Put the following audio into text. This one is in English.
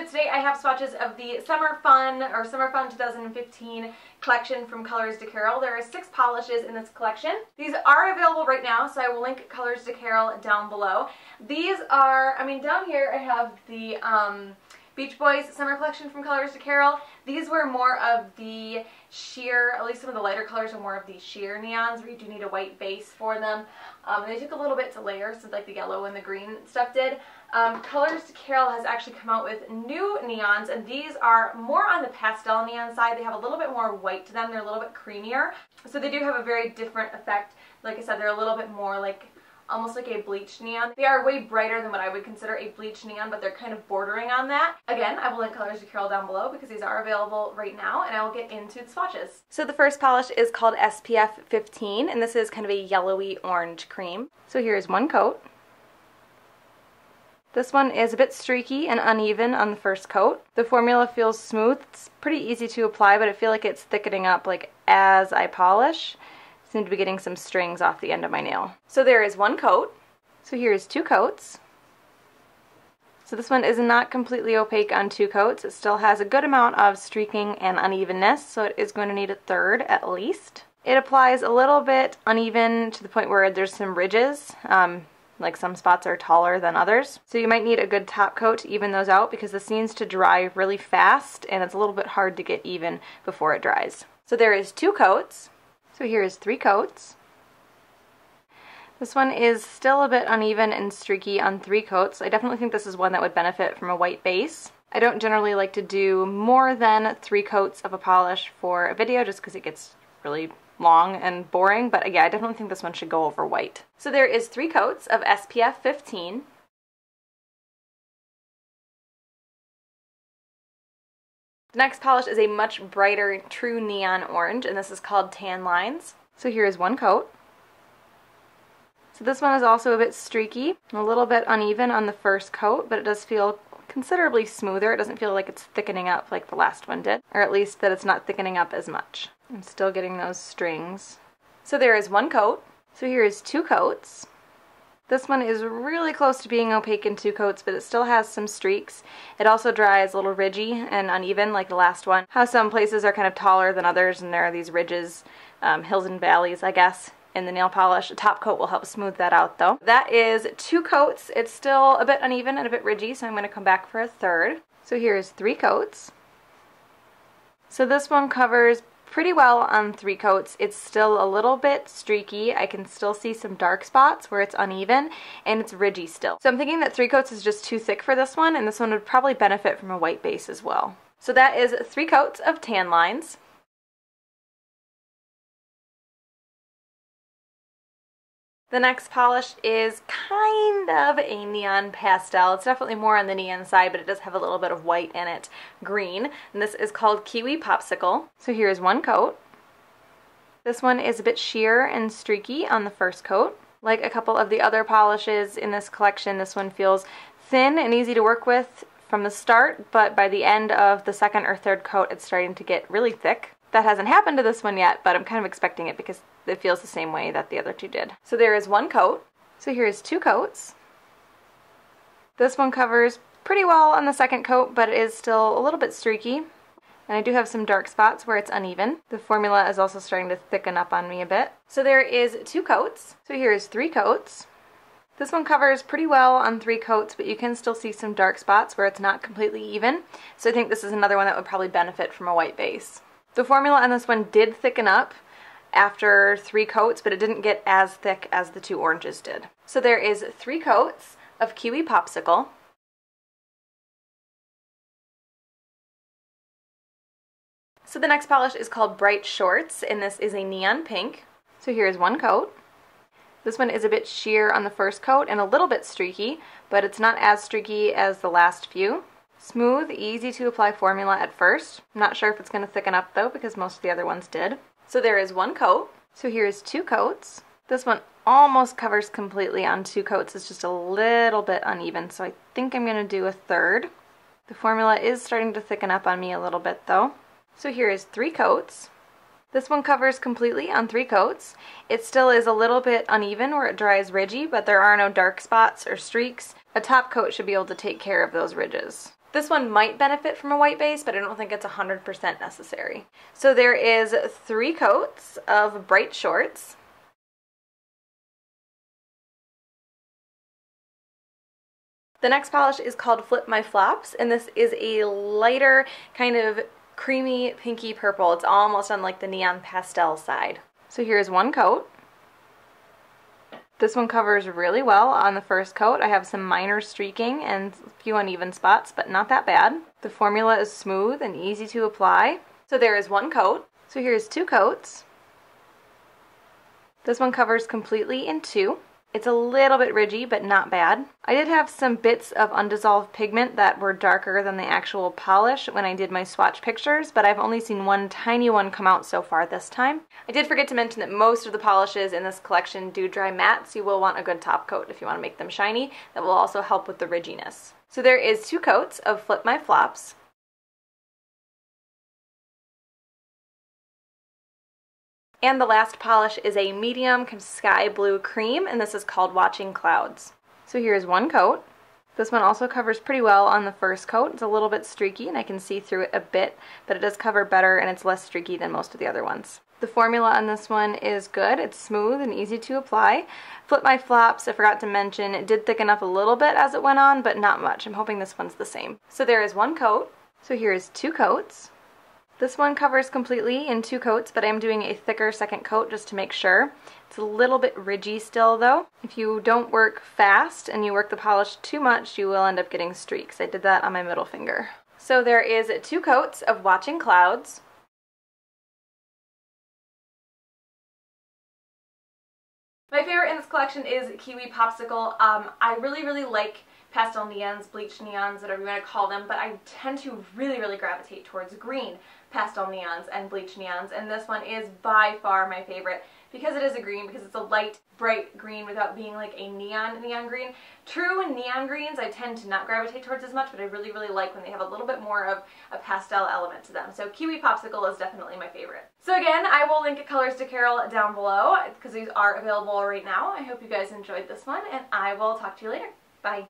so today I have swatches of the Summer Fun or Summer Fun 2015 collection from Colores de Carol. There are six polishes in this collection. These are available right now, so I will link Colores de Carol down below. These are, I mean, down here I have the um, Beach Boys Summer Collection from Colores de Carol. These were more of the sheer, at least some of the lighter colors are more of the sheer neons where you do need a white base for them. Um, they took a little bit to layer, so like the yellow and the green stuff did. Um, Colores de Carol has actually come out with new neons, and these are more on the pastel neon side. They have a little bit more white to them. They're a little bit creamier. So they do have a very different effect. Like I said, they're a little bit more like almost like a bleached neon. They are way brighter than what I would consider a bleached neon, but they're kind of bordering on that. Again, I will link Colores de Carol down below because these are available right now, and I will get into the swatches. So the first polish is called SPF 15, and this is kind of a yellowy orange cream. So here's one coat. This one is a bit streaky and uneven on the first coat. The formula feels smooth. It's pretty easy to apply, but I feel like it's thickening up like as I polish seem to be getting some strings off the end of my nail. So there is one coat. So here's two coats. So this one is not completely opaque on two coats. It still has a good amount of streaking and unevenness, so it is going to need a third at least. It applies a little bit uneven to the point where there's some ridges, um, like some spots are taller than others. So you might need a good top coat to even those out because this needs to dry really fast and it's a little bit hard to get even before it dries. So there is two coats. So here is three coats. This one is still a bit uneven and streaky on three coats. I definitely think this is one that would benefit from a white base. I don't generally like to do more than three coats of a polish for a video just because it gets really long and boring, but yeah, I definitely think this one should go over white. So there is three coats of SPF 15. The next polish is a much brighter true neon orange, and this is called Tan Lines. So here is one coat. So this one is also a bit streaky, a little bit uneven on the first coat, but it does feel considerably smoother. It doesn't feel like it's thickening up like the last one did, or at least that it's not thickening up as much. I'm still getting those strings. So there is one coat. So here is two coats. This one is really close to being opaque in two coats, but it still has some streaks. It also dries a little ridgy and uneven like the last one. How some places are kind of taller than others and there are these ridges, um, hills and valleys, I guess, in the nail polish. A top coat will help smooth that out though. That is two coats. It's still a bit uneven and a bit ridgy, so I'm going to come back for a third. So here's three coats. So this one covers pretty well on three coats. It's still a little bit streaky. I can still see some dark spots where it's uneven and it's ridgy still. So I'm thinking that three coats is just too thick for this one and this one would probably benefit from a white base as well. So that is three coats of tan lines. The next polish is kind of a neon pastel. It's definitely more on the neon side, but it does have a little bit of white in it, green. And this is called Kiwi Popsicle. So here's one coat. This one is a bit sheer and streaky on the first coat. Like a couple of the other polishes in this collection, this one feels thin and easy to work with from the start, but by the end of the second or third coat, it's starting to get really thick. That hasn't happened to this one yet, but I'm kind of expecting it because it feels the same way that the other two did. So there is one coat. So here's two coats. This one covers pretty well on the second coat, but it is still a little bit streaky. And I do have some dark spots where it's uneven. The formula is also starting to thicken up on me a bit. So there is two coats. So here's three coats. This one covers pretty well on three coats, but you can still see some dark spots where it's not completely even. So I think this is another one that would probably benefit from a white base. The formula on this one did thicken up, after three coats, but it didn't get as thick as the two oranges did. So there is three coats of Kiwi Popsicle. So the next polish is called Bright Shorts, and this is a neon pink. So here's one coat. This one is a bit sheer on the first coat and a little bit streaky, but it's not as streaky as the last few. Smooth, easy to apply formula at first. I'm not sure if it's going to thicken up though because most of the other ones did. So there is one coat. So here's two coats. This one almost covers completely on two coats. It's just a little bit uneven, so I think I'm going to do a third. The formula is starting to thicken up on me a little bit though. So here is three coats. This one covers completely on three coats. It still is a little bit uneven where it dries ridgy, but there are no dark spots or streaks. A top coat should be able to take care of those ridges. This one might benefit from a white base, but I don't think it's 100% necessary. So there is three coats of bright shorts. The next polish is called Flip My Flops, and this is a lighter kind of creamy pinky purple. It's almost on like the neon pastel side. So here's one coat. This one covers really well on the first coat. I have some minor streaking and a few uneven spots, but not that bad. The formula is smooth and easy to apply. So there is one coat. So here's two coats. This one covers completely in two. It's a little bit ridgy, but not bad. I did have some bits of undissolved pigment that were darker than the actual polish when I did my swatch pictures, but I've only seen one tiny one come out so far this time. I did forget to mention that most of the polishes in this collection do dry matte, so you will want a good top coat if you want to make them shiny. That will also help with the ridginess. So there is two coats of Flip My Flops. And the last polish is a medium sky blue cream, and this is called Watching Clouds. So here's one coat. This one also covers pretty well on the first coat. It's a little bit streaky and I can see through it a bit, but it does cover better and it's less streaky than most of the other ones. The formula on this one is good. It's smooth and easy to apply. Flip My Flops, I forgot to mention, it did thicken up a little bit as it went on, but not much. I'm hoping this one's the same. So there is one coat. So here is two coats. This one covers completely in two coats, but I'm doing a thicker second coat just to make sure. It's a little bit ridgy still though. If you don't work fast and you work the polish too much, you will end up getting streaks. I did that on my middle finger. So there is two coats of Watching Clouds. My favorite in this collection is Kiwi Popsicle. Um, I really, really like pastel neons, bleached neons, whatever you want to call them, but I tend to really, really gravitate towards green pastel neons and bleach neons, and this one is by far my favorite because it is a green, because it's a light, bright green without being like a neon neon green. True neon greens I tend to not gravitate towards as much, but I really, really like when they have a little bit more of a pastel element to them. So Kiwi Popsicle is definitely my favorite. So again, I will link Colores de Carol down below because these are available right now. I hope you guys enjoyed this one, and I will talk to you later. Bye.